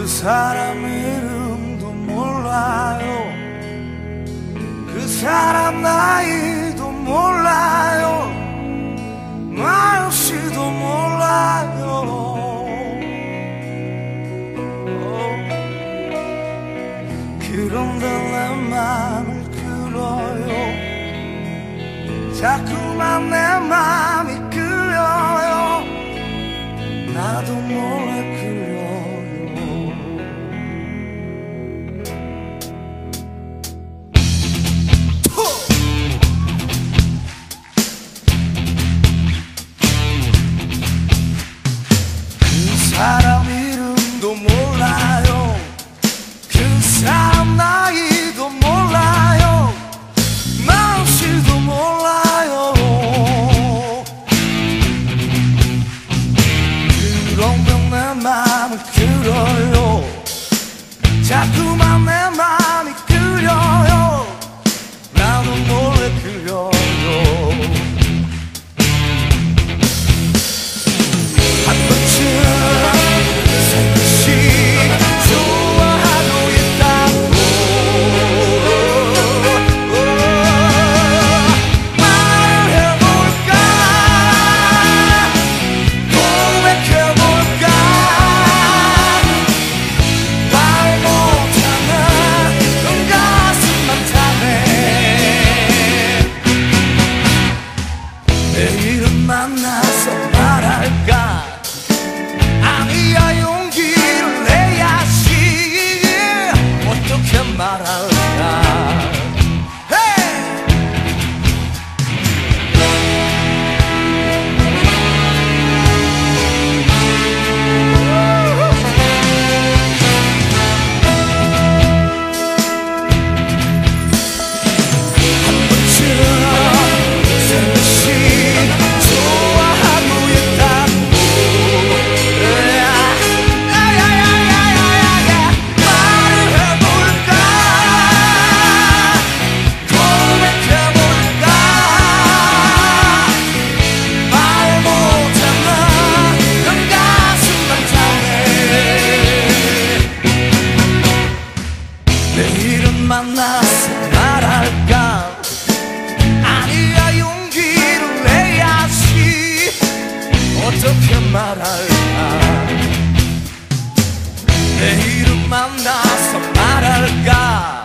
그 사람 이름도 몰라요. 그 사람 나이도 몰라요. 나 역시도 몰라요. 어? 그런데 내 맘을 끌어요. 자꾸만 내 맘이 끌려요. 나도 몰래 끌려. 만나서 말할까? 아니야 용기를 내야지. 어떻게 말할까? 말할까? 내 이름 만나서 말할까?